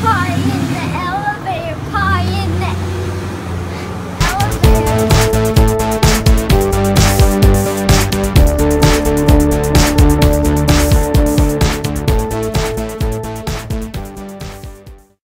fire.